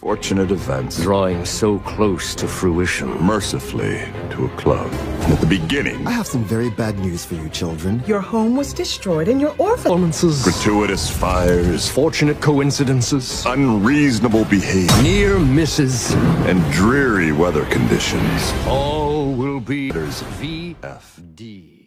Fortunate events drawing so close to fruition. mercifully to a club. And at the beginning, I have some very bad news for you, children. Your home was destroyed and your orphanages. Gratuitous fires, fortunate coincidences, unreasonable behavior, near misses, and dreary weather conditions. all will be There's VFD.